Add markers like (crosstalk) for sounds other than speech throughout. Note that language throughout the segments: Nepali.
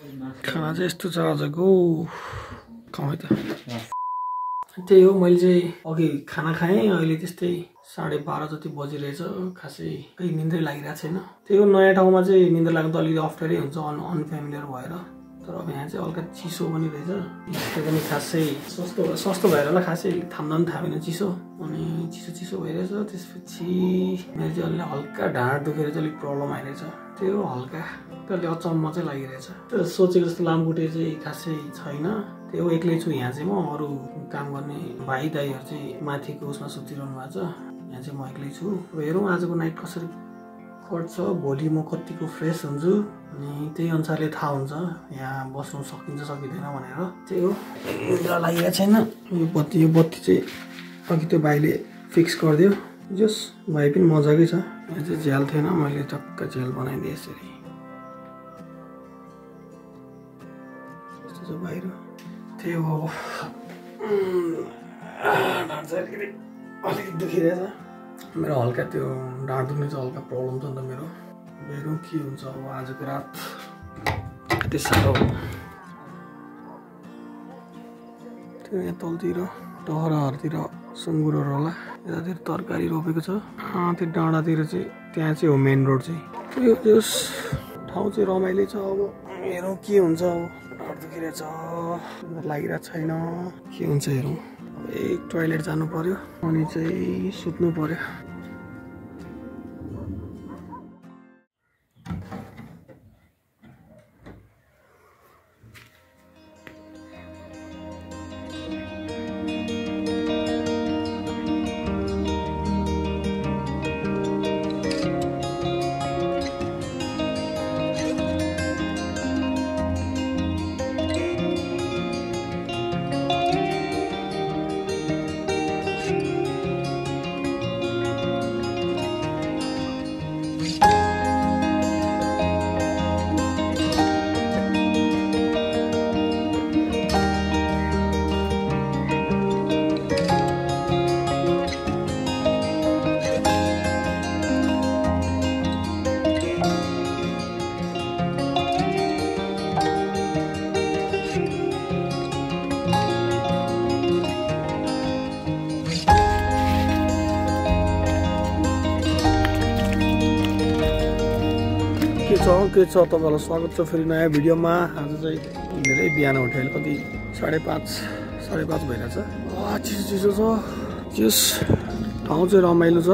खाना चाहिँ यस्तो छ आजको। कमाइ त। त्यही हो मैले चाहिँ अघि खाना खाएँ अहिले त्यस्तै साढे बाह्र जति बजिरहेछ खासै केही निन्द्रै लागिरहेको छैन। त्यही हो नयाँ ठाउँमा चाहिँ निन्द्रा लाग्नु त अलिकति अप्ठ्यारै हुन्छ अन अनफ्यामिलियर भएर। तर अब यहाँ चाहिँ हल्का चिसो पनि रहेछ। त्यो पनि खासै सस्तो सस्तो भएर होला खासै थाम्दा पनि थामेन चिसो। अनि चिसो चिसो भइरहेछ त्यसपछि मेरो चाहिँ अलि हल्का ढाड दुखेर चाहिँ अलिक प्रब्लम आइरहेछ। त्यो हल्का त्यो अलिक अचम्म चाहिँ लागिरहेछ। त्यो सोचेको जस्तो लामखुट्टे चाहिँ खासै छैन। त्यो एक्लै छु यहाँ चाहिँ म अरू काम गर्ने भाइ दाईहरू चाहिँ माथिको उसमा सुतिरहनु भएको छ। यहाँ चाहिँ म एक्लै छु। हेरौँ आजको नाइट कसरी कट्छ भोलि म कतिको फ्रेस हुन्छु अनि त्यही अनुसारले थाहा हुन्छ यहाँ बस्नु सकिन्छ सकिँदैन भनेर। त्यही हो। निद्रा लागिरहेको छैन। यो बत्ती यो बत्ती चाहिँ अघि त्यो भाइले फिक्स गरिदियो। जस भाइ पनि मजाकै छ। यहाँ चाहिँ झ्याल थिएन मैले टक्क झ्याल बनाइदिएँ यसरी। बाहिर त्यही हो। अलिकति दुखिरहेछ। मेरो हल्का त्यो ढाड दुख्ने चाहिँ हल्का प्रब्लम छ नि त मेरो। हेरौँ के हुन्छ अब आजको रात। कति साह्रो। त्यो यहाँ तलतिर टहराहरूतिर सुँगुरहरू होला। यतातिर तरकारी रोपेको छ। त्यो डाँडातिर चाहिँ त्यहाँ चाहिँ हो मेन रोड चाहिँ। त्यो त्यस ठाउँ चाहिँ रमाइलो छ अब। हेरौँ के हुन्छ अब। दुखिरहेछ लागिरहेको छैन। के हुन्छ हेरौँ। एक टोइलेट जानु पर्यो। अनि चाहिँ सुत्नु पर्यो। के छ तपाईँलाई स्वागत छ फेरि नयाँ भिडियोमा। आज चाहिँ धेरै बिहान अहिले कति साढे पाँच साढे पाँच भइरहेछ। चिसो चिसो छ। चिस ठाउँ चाहिँ रमाइलो छ।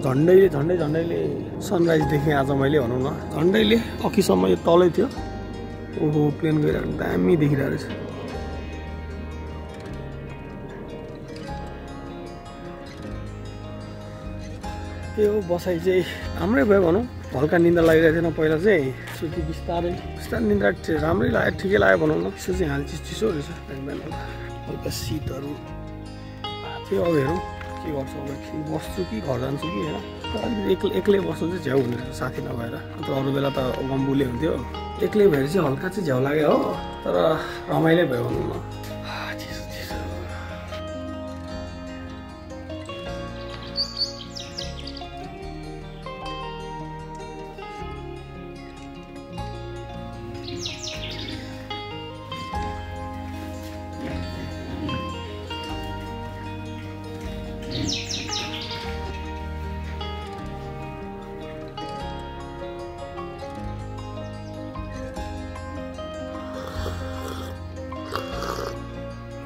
झन्डैले झन्डै झन्डैले सनराइज देखेँ आज मैले भनौँ न। झन्डैले अघिसम्म यो तलै थियो। ओहो प्लेन गइरहेको दामी देखिरहेको रहेछ। त्यो बसाइ चाहिँ राम्रै भयो भनौँ। हल्का निन्द्रा लागिरहेको थिएन पहिला चाहिँ। सुति बिस्तारै। बिस्तारै निन्द्रा राम्रै लाग्यो। ठिकै लाग्यो भनौँ न। चिसो चाहिँ हाल चिसो चिसो रहेछ बिहान हल्का शीतहरू त्यो अब हेरौँ। के गर्छु अब बस्छु कि? घर जान्छु कि? होइन। एक्लै एक्लै बस्नु चाहिँ झ्याउ हुने रहेछ साथी नभएर। अन्त अरू बेला त गम्बुले हुन्थ्यो। एक्लै भएर चाहिँ हल्का चाहिँ झ्याउ लाग्यो हो। तर रमाइलो भयो भनौँ न।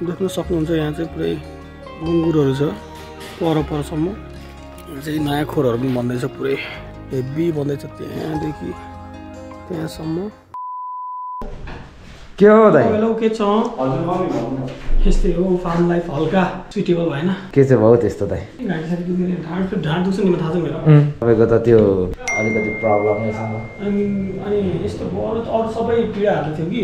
देख्न सक्नुहुन्छ यहाँ चाहिँ पुरै गुङ्गुरहरू छ। पर परसम्म। यहाँ चाहिँ नयाँ खोरहरू पनि बन्दैछ पुरै हेभी बन्दैछ त्यहाँदेखि त्यहाँसम्म। के हो दाइ? के छ? यस्तै हो फार्म लाइफ हल्का सुइटेबल भएन। के चाहिँ भयो त्यस्तो दाइ? ढाड दुख्छ नि थाहा छ मेरो। तपाईँको त त्यो अलिकति प्रब्लम नै छ। अनि अनि यस्तो भयो अरू अरू सबै पीडाहरू थियो कि।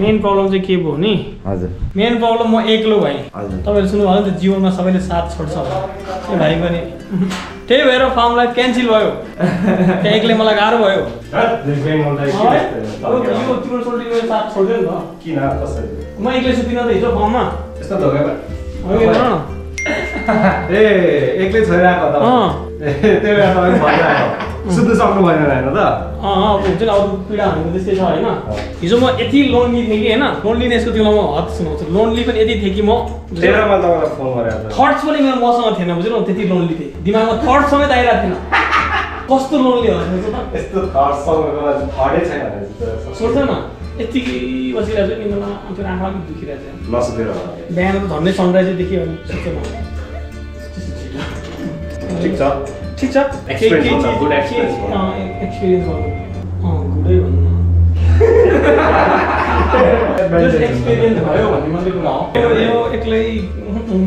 मेन प्रब्लम चाहिँ के भयो नि? हजुर। मेन प्रब्लम म एक्लो भएँ। तपाईँले सुन्नुभयो नि त जीवनमा सबैले साथ छोड्छ त्यो भाइ पनि। त्यही भएर फार्म लाइफ क्यान्सल भयो। एक्लै मलाई गाह्रो भयो। म एक्लै सुतिनँ त हिजो फर्ममा। ए एक्लै छोइरहेको त ए, त्यही भएर तपाईँ भनिरहेको सुत्नु सक्नु भएन होइन त हुन्छ नि अरू पीडा भनेको त्यस्तै छ होइन हिजो म यति लोन्ली थिएँ कि होइन लोन्लीनेसको तिमीलाई म हद सुनाउँछु लोन्ली पनि यति थिएँ कि म तपाईँलाई फोन। थट्स पनि मेरो मसँग थिएन बुझ्नु त्यति लोन्ली थिएँ दिमागमा थट समेत आइरहेको थिएन कस्तो लोन्ली न यस्तो यतिकै बसिरहेको छु नि मलाई त्यो आँखा दुखिरहेको छ। बिहान त झन्डै सनराइज देख्यो भने सोच न ठिक छ ठिक छ भयो। एक्सपिरियन्स गर्नु अँ गुडै भन्नु एक्सपिरियन्स भयो भन्ने मात्रै कुरा हो यो यो एक्लै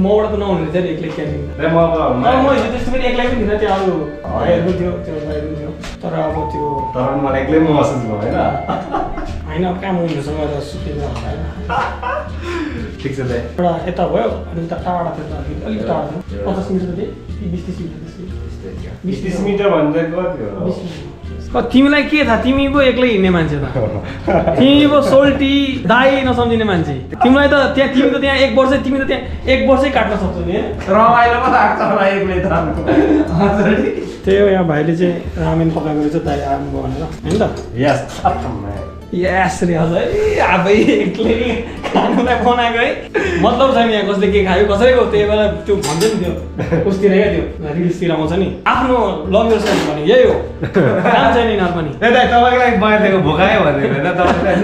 मबाट त नहुने रहेछ नि एक्लै क्याम्पिङ ए, म अब अब म हिजो त्यस्तो पनि एक्लै पनि थिइनँ त्यो अरू भाइहरू थियो त्यो भाइहरू थियो तर अब त्यो तर पनि मलाई एक्लै महसुस भयो होइन होइन काम त ठिक छ दाइ एउटा यता भयो अनि उता टाढा थियो त अलिक अलिक टाढा पचास मिटर बिस तिस मिटर बिस तिस मिटर भने चाहिँ कति हो बिस मिटर तिमीलाई के थाहा तिमी पो एक्लै हिँड्ने मान्छे त तिमी पो सोल्टी दाई नसम्झिने मान्छे तिमीलाई त त्यहाँ तिमी त त्यहाँ एक वर्ष तिमी त त्यहाँ एक वर्षै काट्न सक्छौ नि? रमाइलो पो लाग्छ होला एक्लै त त्यही हो यहाँ भाइले चाहिँ रामेन पकाएको रहेछ दाइ आउनुभयो भनेर होइन त यस यस रे हजुर आफै एक्लै खानुलाई बनाएको है मतलब छैन यहाँ कसले के खायो? कसैको त्यही बेला त्यो भन्छ नि त्यो उसतिर क्या त्यो रिल्सतिर आउँछ नि? आफ्नो लभ सेल्फ भने यही हो। काम छैन यिनीहरू पनि। ए दाइ तपाईँको लागि बनाइदिएको भोकायो तपाईँलाई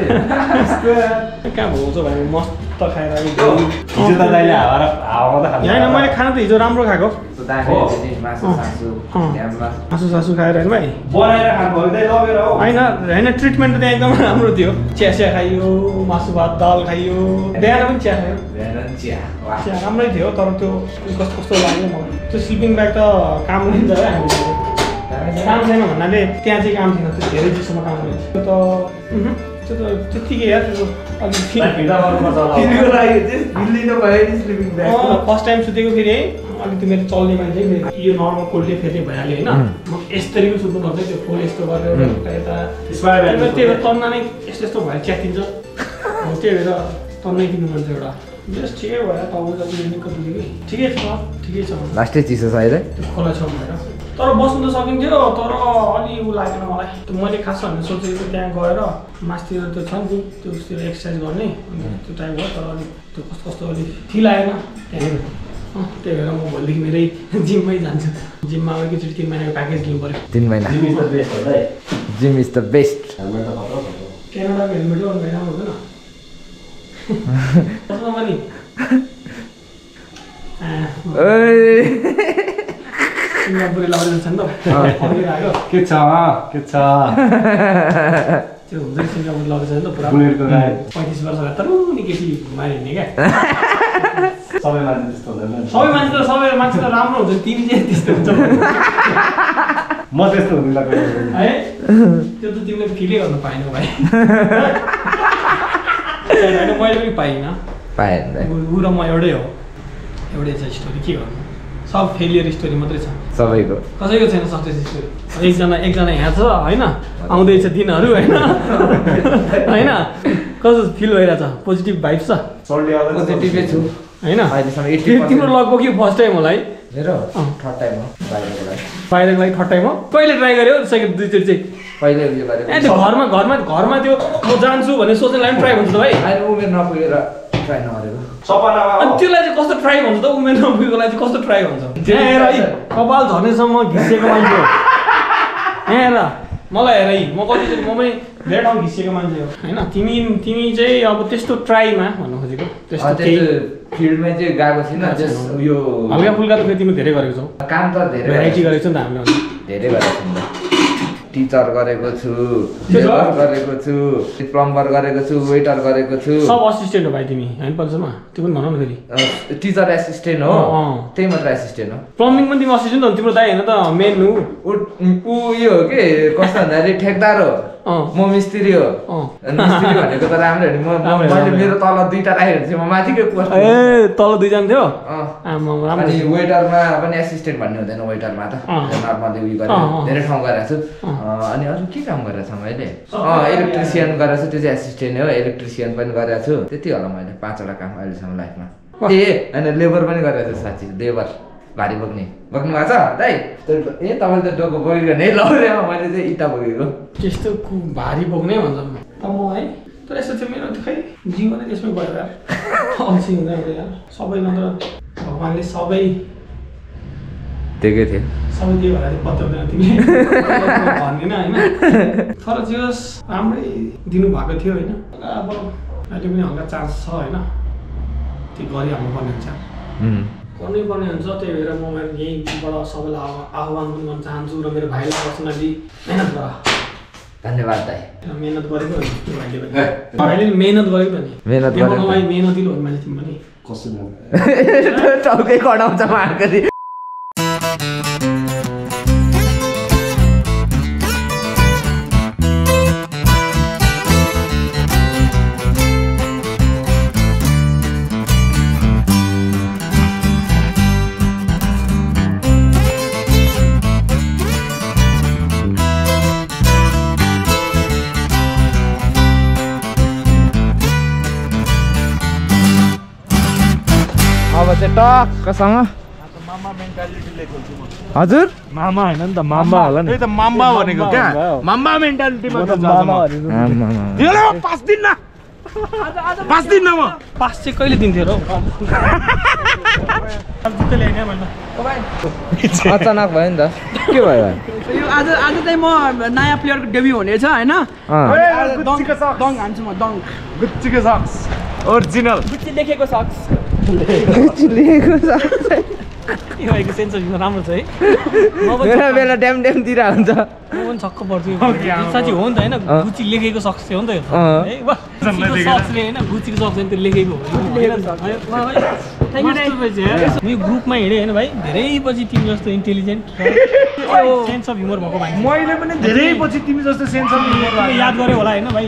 कहाँ भोग्छ भाइ? मस्त खाएर हिजो त दाइले हावा त होइन मैले खाना त हिजो राम्रो खाएको। मासु सासु खाएर होइन भाइ? बनाएर खानुभयो दाइ लगेर हो। होइन होइन ट्रिटमेन्ट त त्यहाँ एकदम राम्रो थियो। चिया चिया खाइयो मासु भात दाल खाइयो। बिहान पनि चिया खायो। बिहान चिया राम्रै थियो तर त्यो कस्तो कस्तो लाग्यो मलाई। त्यो स्लिपिङ ब्याग त काम लिन्छ है हामीले काम छैन भन्नाले त्यहाँ चाहिँ काम थिएन त्यो धेरै चिसोमा काम लिन्छ त्यो त त्यो त त्यत्तिकै यार (laughs) फर्स्ट टाइम सुतेको फेरि है। अलिक त्यो मेरो चल्ने मान्छे मेरो यो नर्मल कोल्डले फेरि भइहाल्यो होइन। म यसरी पनि सुत्नु पर्छ त्यो फोन यस्तो गरेर यता। त्यही भएर- तन्ना नै यस्तो यस्तो भएर च्यातिन्छ। हो, त्यही भएर तन्नै किन्नु मन थियो एउटा। जस्ट ठिकै भयो टाउको जति निको कि। ठिकै छ ठिकै छ। लास्टै चिसो छ अहिले त्यो खोला छेउ भएर तर बस्नु त सकिन्थ्यो तर अलि उ लागेन मलाई। त्यो मैले खास भन्ने सोचेको थिएँ त्यहाँ गएर मासतिर त्यो छ नि त्यो उसतिर एक्सर्साइज गर्ने। त्यो टाइप भयो तर अलिक त्यो कस्तो कस्तो अलिक फिल आएन। त्यहाँ। त्यही भएर म भोलिदेखि मेरै जिममै जान्छु। जिममा एकैचोटि तिन महिनाको प्याकेज लिनु पऱ्यो तिन महिना। Gym is the best. क्यानाडाको हेलमेटै अरू राम्रो हुँदैन। (laughs) पनि। सिङ्गापुरे लगाएर जान्छ नि त। अघि लाग्यो के छ? के छ? त्यो हुन्छ नि सिङ्गापुर त पुरा। पैँतिस वर्ष भए तरुनी केटी घुमाएर हिँड्ने क्या। (laughs) सबै मान्छे त्यस्तो हुँदैन। सबै मान्छे त सबै मान्छे त राम्रो हुन्छ तिमी चाहिँ त्यस्तो हुन्छ म त्यस्तो हुँदिनँ। है? त्यो त तिमीले फिलै गर्न पाएनौ भाइ। होइन मैले पनि पाइनँ। पाएँ नि त। ऊ र म एउटै हो। एउटै छ स्टोरी के गर्नु? सब फेलियर स्टोरी मात्रै छ। सबैको। कसैको छैन सक्सेस स्टोरी एकजना एकजना यहाँ छ होइन? आउँदैछ दिनहरू होइन? (laughs) होइन? कस्तो फिल भइरहेछ? पोजिटिभ भाइब्स छ। पोजिटिभै छु। होइन? तिम्रो लगभग यो फर्स्ट टाइम होला है? मेरो अँ। थर्ड टाइम हो बाहिरको लागि। बाहिरको लागि थर्ड टाइम हो? कहिले ट्राई गर्यो? सेकेन्ड दुईचोटि चाहिँ। घरमा घरमा घरमा त्यो म जान्छु भन्ने सोच्ने लागि ट्राई हुन्छ त भाइ। अहिले उमेर नपुगेर ट्राई नगरेको अनि हो। त्यसलाई चाहिँ कस्तो ट्राई भन्छ त? उमेर नपुगेकोलाई चाहिँ कस्तो ट्राई भन्छ यहाँ हेर है। कपाल झर्नेसम्म घिसिएको मान्छे यहाँ हेर। मलाई हेर है। म कतिचोटि म पनि धेरै ठाउँ घिसिएको मान्छे हो? होइन तिमी तिमी चाहिँ अब त्यस्तो ट्राईमा भन्नु खोजेको त्यस्तो फिल्डमै चाहिँ गएको छैन जस्ट उयो हल्का फुल्का त फेरि तिमी धेरै गरेको छौ। काम त धेरै भेराइटी गरेको छौ नि त हामीले। धेरै गरेको छु। टिचर गरेको छु? लेबर गरेको छु प्लम्बर गरेको छु वेटर गरेको छु। सब असिस्टेन्ट हो भाइ तिमी होइन पल्सरमा त्यो पनि भन न फेरि। टिचर एसिस्टेन्ट हो। त्यही मात्र एसिस्टेन्ट हो। प्लम्बिङ पनि तिमी असिस्टेन्ट हो तिम्रो दाइ होइन त मेन हो। ऊ उयो हो कि? कस्तो भन्दाखेरि ठेकदार हो। म मिस्त्री हो। मिस्त्री भनेको त राम्रो हो नि। म मैले। मेरो तल दुइटा राखेको छु म माथिकै पोस्ट ए तल दुईजना थियो? अनि वेटरमा पनि एसिस्टेन्ट भन्ने हुँदैन वेटरमा त। नर्मली उयो। गरेर धेरै ठाउँ गरेको छु। अनि अरू के काम गरेको छु मैले अँ इलेक्ट्रिसियन गरेको छु। त्यो चाहिँ एसिस्टेन्ट हो। इलेक्ट्रिसियन पनि गरेको छु। त्यति होला मैले पाँचवटा काम अहिलेसम्म लाइफमा। ए होइन लेबर पनि गरेको छु साँच्ची लेबर। भारी बोक्ने। बोक्नु भएको छ? दाइ ए तपाईँले त डोको बोकेको नै लौरे मैले चाहिँ इँटा बोकेको। त्यस्तो भारी बोक्ने भन्छ त म है तर यस्तो थियो मेरो खै जीवनै त्यसमै गयो यार अल्छी हुँदै हुँदै यार। सबै नत्र भगवान्ले सबै दिएकै थियो सबै दियो भनेर पत्याउँदैन तिमीले। भन्दैन होइन? तर जे होस् राम्रै दिनुभएको थियो होइन? अब अहिले पनि हल्का चान्स छ होइन? त्यो गरिहाल्नु पर्ने हुन्छ गर्नै पर्ने हुन्छ त्यही भएर म यहीँबाट सबैलाई आह्वा- आह्वान पनि गर्न चाहन्छु र मेरो भाइलाई पर्सनली मेहनत गर। धन्यवाद दाइ मेहनत गरेको भाइले पनि। भाइले मेहनत गरेको। त नि मेहनत मेहनतिलो हो नि मान्छे तिमी पनि। (laughs) टाउकै कडाउँछ मार्करी चाहिँ टक्कसँग हजुर? मामा होइन नि त मामा होला नि। त मामा भनेको क्या। मामा मेन्टालिटीमा आमामा। पाँच दिन न। पाँच दिन न म। पास चाहिँ कहिले दिन्थ्यो र अचानक भयो नि त। के भयो? यो आज आज चाहिँ म नयाँ प्लेयरको डेब्यू हुनेछ होइन? दङ हान्छु म दङ। गुच्चीको सक्स ओरिजिनल गुच्ची लेखेको सक्स लेखेको छ यो भाइको सेन्स अफ ह्युमर राम्रो छ है। बेला बेला ड्याम ड्यामतिर हुन्छ। म पनि छक्क पर्छु साँच्ची हो नि त होइन। गुची लेखेको सक्स हो नि त होइन। गुचीको सक्स त्यो लेखेको हो। म यो ग्रुपमा हिँडेँ होइन भाइ धेरै पछि तिमी जस्तो इन्टेलिजेन्ट सेन्स अफ ह्युमर भएको भाइ मैले पनि धेरै पछि तिमी जस्तो सेन्स अफ ह्युमर याद गर्यो होला होइन भाइ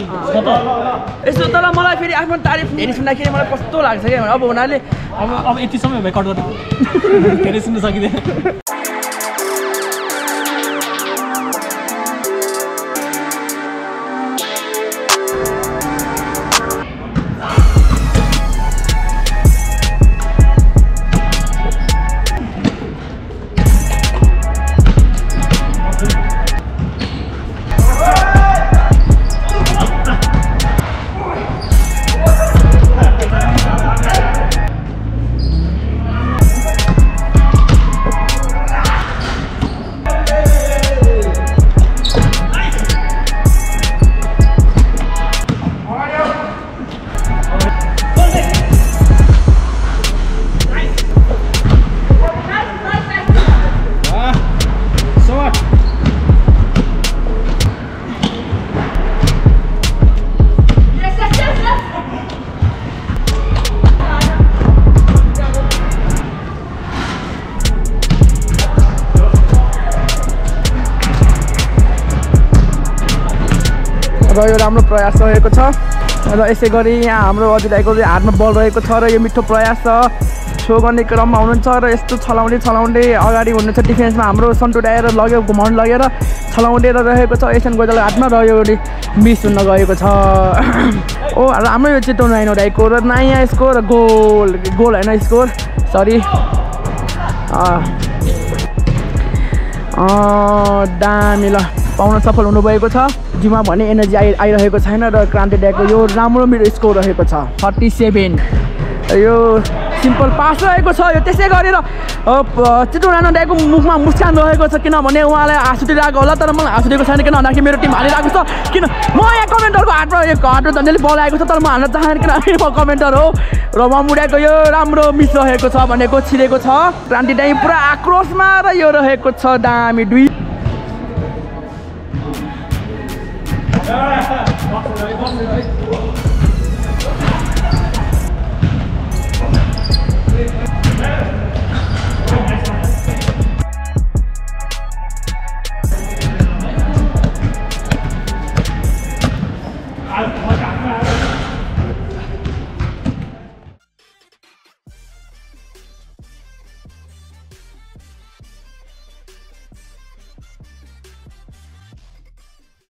यस्तो तर मलाई फेरि आफ्नो तारिफ धेरै सुन्दाखेरि मलाई कस्तो लाग्छ क्या अब हुनाले अब अब यति समय भाइ कट गर्नु धेरै सुन्नु सकिँदैन राम्रो प्रयास रहेको छ। र यसै गरी यहाँ हाम्रो अजिराईको हातमा बल रहेको छ र यो मिठो प्रयास छ। सो गर्ने क्रममा हुनुहुन्छ र यस्तो छलाउँदै छलाउँदै अगाडि हुनुहुन्छ डिफेन्समा हाम्रो सन्टु डाएर लग्यो घुमाउनु लगेर छलाउँदै रहेको छ एसियन गोजल हातमा र यो मिस हुन गएको छ। (clears throat) ओ राम्रो यो चितवन आइन राईको र नयाँ स्कोर गोल गोल होइन स्कोर सरी दामी ल। पाउन सफल हुनुभएको छ। जिउमा भने एनर्जी आइ आइरहेको छैन र क्रान्ति ड्याको यो राम्रो मेरो स्कोर रहेको छ। Thirty seven. यो सिम्पल पास रहेको छ यो त्यसै गरेर चितुरानो ड्याको मुखमा मुस्कान रहेको छ किनभने उहाँलाई हाँस उठिरहेको होला तर मलाई हाँस उठेको छैन किन भन्दाखेरि मेरो टिम हालिरहेको छ। किन म यहाँ कमेन्टरको हातमा यो हातमा झन्डैले बल आएको छ तर म हाल्न चाहन्न किनभने म कमेन्टर हो। र म मुडाको यो राम्रो मिस रहेको छ भनेको छिरेको छ। क्रान्ति ड्याई पुरा आक्रोशमा र यो रहेको छ दामी दुई। Bóc xuống đấy, bóc xuống đấy.